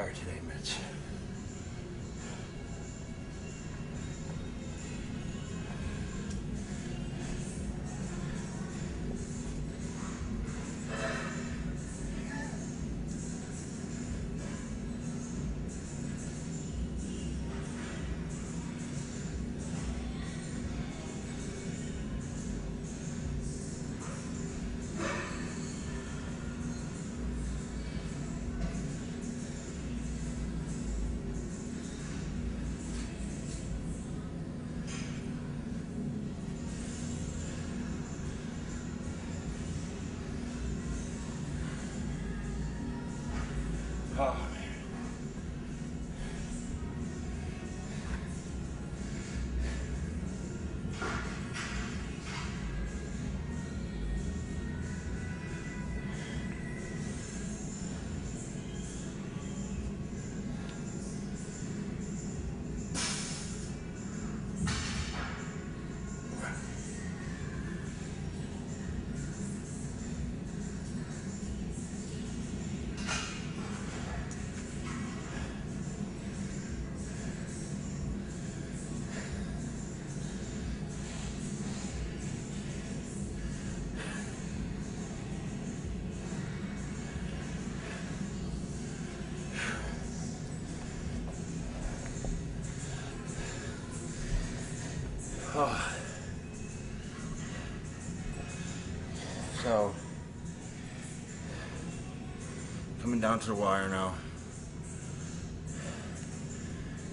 tired today, Mitch. Oh. Coming down to the wire now.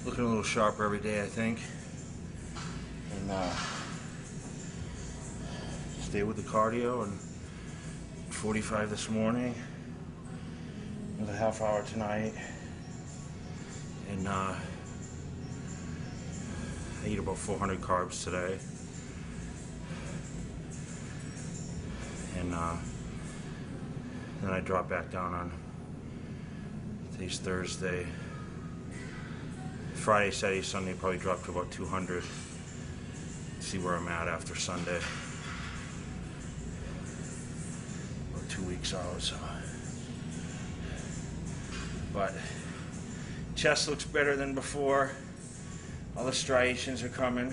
Looking a little sharper every day, I think. And uh, stay with the cardio and 45 this morning. Another half hour tonight. And uh, I eat about 400 carbs today. And uh, then I drop back down on today's Thursday. Friday, Saturday, Sunday probably drop to about 200. See where I'm at after Sunday. About two weeks out, so. But chest looks better than before. All the striations are coming.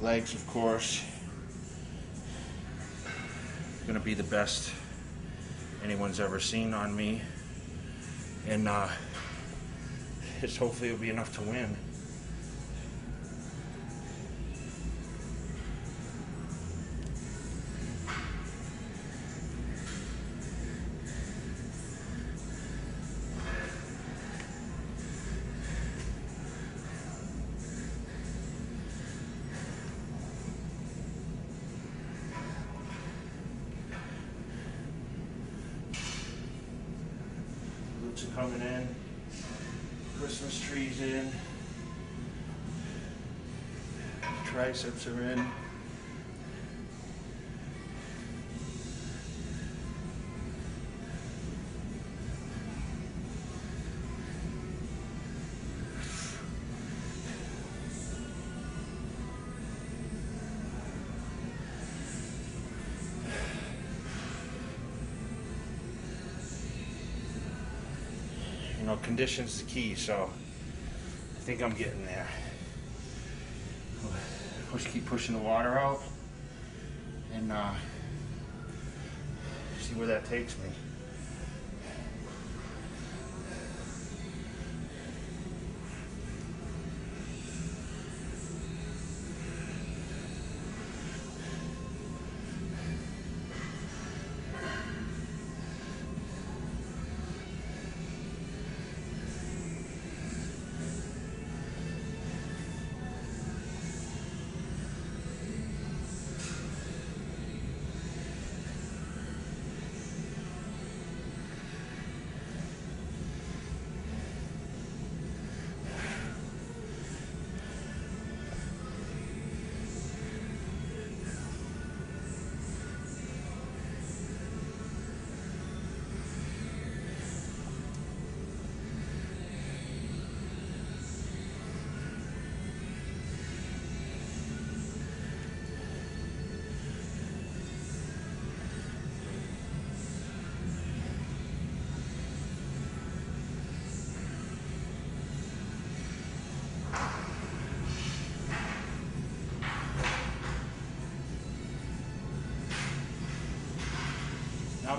Legs, of course. Gonna be the best anyone's ever seen on me. And uh, hopefully it'll be enough to win. Coming in. Christmas trees in. Triceps are in. You know, conditions the key, so I think I'm getting there. Push, keep pushing the water out, and uh, see where that takes me.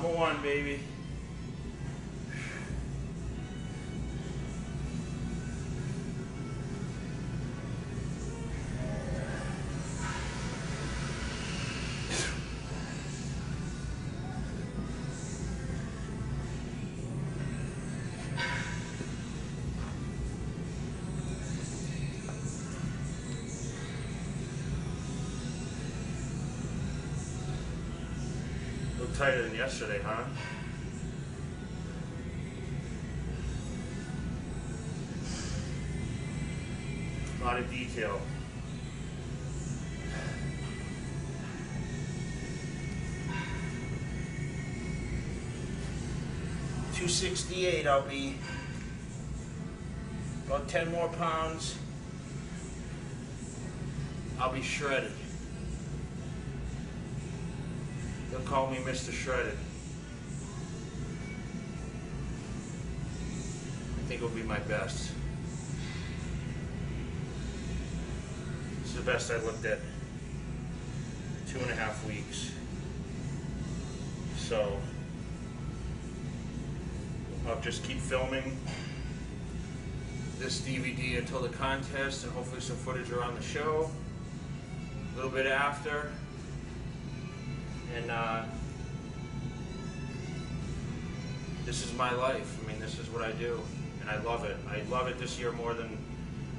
One, baby. Tighter than yesterday, huh? A lot of detail. Two sixty-eight. I'll be about ten more pounds. I'll be shredded. Call me Mr. Shredded. I think it'll be my best. It's the best I looked at two and a half weeks. So I'll just keep filming this DVD until the contest and hopefully some footage around the show. A little bit after and uh, this is my life. I mean, this is what I do, and I love it. I love it this year more than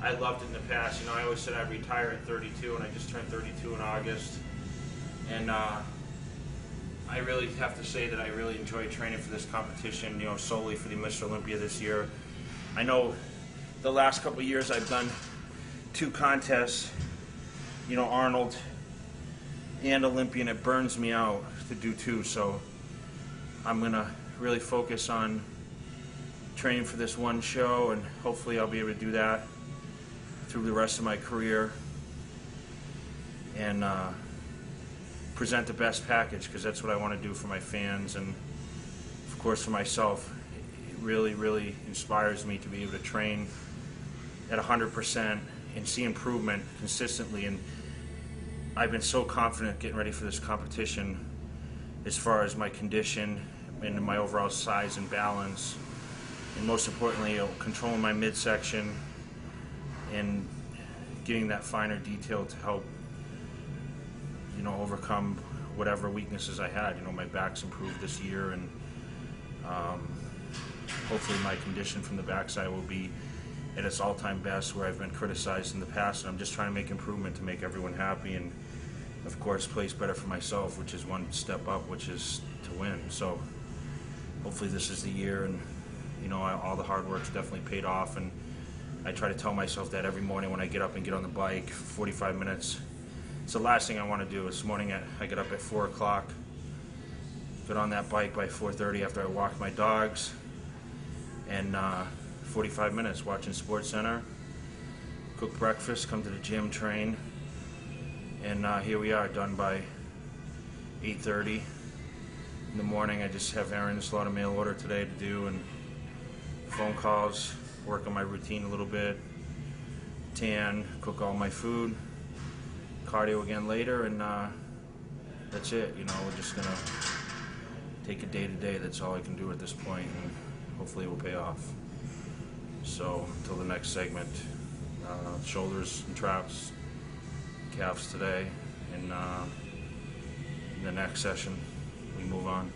I loved it in the past. You know, I always said I'd retire at 32, and I just turned 32 in August, and uh, I really have to say that I really enjoy training for this competition. You know, solely for the Mr. Olympia this year. I know the last couple years I've done two contests. You know, Arnold and Olympian, it burns me out to do two. So I'm gonna really focus on training for this one show, and hopefully I'll be able to do that through the rest of my career and uh, present the best package because that's what I want to do for my fans and of course for myself. It really, really inspires me to be able to train at 100% and see improvement consistently and I've been so confident getting ready for this competition as far as my condition and my overall size and balance. And most importantly, controlling my midsection and getting that finer detail to help, you know, overcome whatever weaknesses I had. You know, my back's improved this year and um, hopefully my condition from the backside will be at its all-time best where I've been criticized in the past and I'm just trying to make improvement to make everyone happy and of course place better for myself which is one step up which is to win. So hopefully this is the year and you know all the hard work's definitely paid off. And I try to tell myself that every morning when I get up and get on the bike 45 minutes it's the last thing I want to do. This morning at, I get up at 4 o'clock get on that bike by 4.30 after I walk my dogs and uh, 45 minutes watching Sports Center, cook breakfast, come to the gym, train, and uh, here we are, done by 8:30 in the morning. I just have errands, a lot of mail order today to do, and phone calls, work on my routine a little bit, tan, cook all my food, cardio again later, and uh, that's it. You know, we're just gonna take it day to day. That's all I can do at this point, and hopefully it will pay off. So until the next segment, uh, shoulders and traps, calves today, and uh, in the next session we move on.